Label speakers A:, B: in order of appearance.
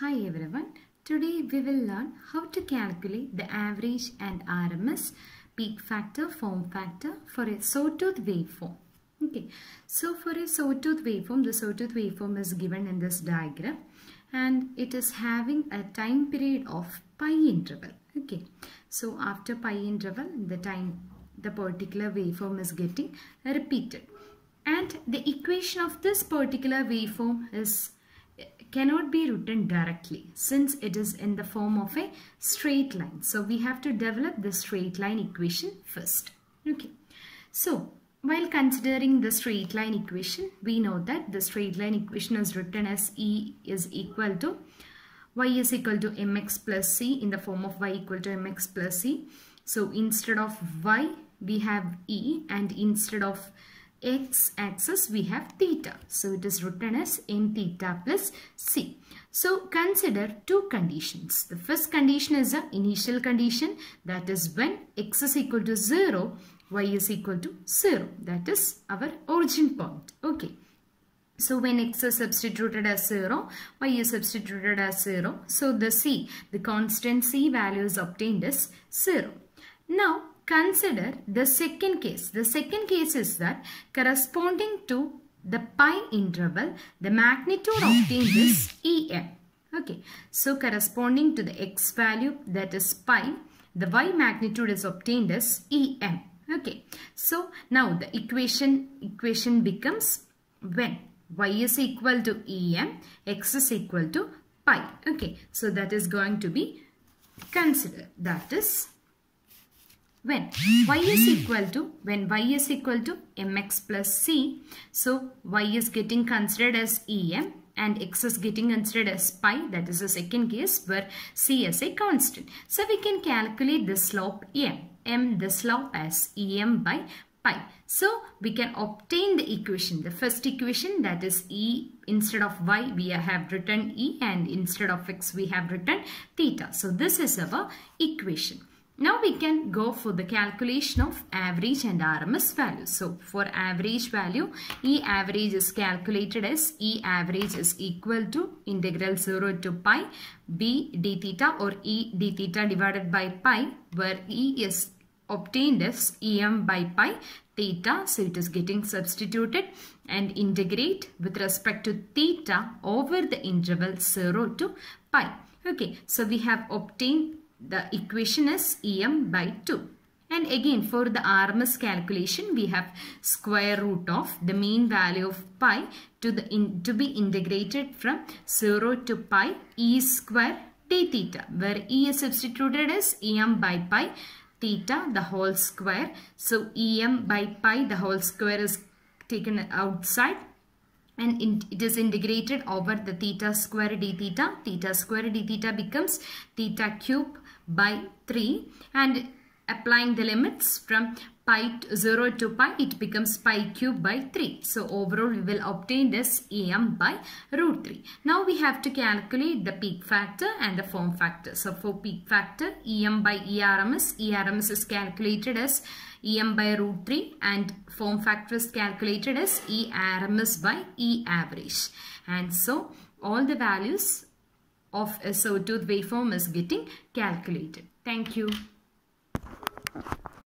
A: Hi everyone. Today we will learn how to calculate the average and RMS peak factor, form factor for a sawtooth waveform. Okay, so for a sawtooth waveform, the sawtooth waveform is given in this diagram and it is having a time period of pi interval. Okay, so after pi interval, the time the particular waveform is getting repeated and the equation of this particular waveform is cannot be written directly since it is in the form of a straight line. So we have to develop the straight line equation first. Okay. So while considering the straight line equation, we know that the straight line equation is written as E is equal to y is equal to mx plus c in the form of y equal to mx plus c. So instead of y, we have E and instead of x axis we have theta. So it is written as n theta plus c. So consider two conditions. The first condition is the initial condition that is when x is equal to 0, y is equal to 0. That is our origin point. Okay. So when x is substituted as 0, y is substituted as 0. So the c, the constant c value is obtained as 0. Now consider the second case. The second case is that corresponding to the pi interval, the magnitude obtained is Em. Okay, so corresponding to the x value that is pi, the y magnitude is obtained as Em. Okay, so now the equation equation becomes when y is equal to Em, x is equal to pi. Okay, so that is going to be considered. That is when y is equal to when y is equal to mx plus c so y is getting considered as em and x is getting considered as pi that is the second case where c is a constant. So we can calculate the slope m m the slope as em by pi. So we can obtain the equation. The first equation that is e instead of y we have written e and instead of x we have written theta. So this is our equation now we can go for the calculation of average and RMS value. So for average value, E average is calculated as E average is equal to integral 0 to pi B d theta or E d theta divided by pi where E is obtained as Em by pi theta. So it is getting substituted and integrate with respect to theta over the interval 0 to pi. Okay, so we have obtained the equation is em by 2 and again for the RMS calculation we have square root of the mean value of pi to the in, to be integrated from 0 to pi e square d theta where e is substituted as em by pi theta the whole square. So em by pi the whole square is taken outside and it is integrated over the theta square d theta. Theta square d theta becomes theta cube by 3 and applying the limits from pi 0 to pi it becomes pi cube by 3 so overall we will obtain this em by root 3 now we have to calculate the peak factor and the form factor. So for peak factor em by erms erms is calculated as em by root 3 and form factor is calculated as erms by e average. And so all the values of a sawtooth waveform is getting calculated. Thank you.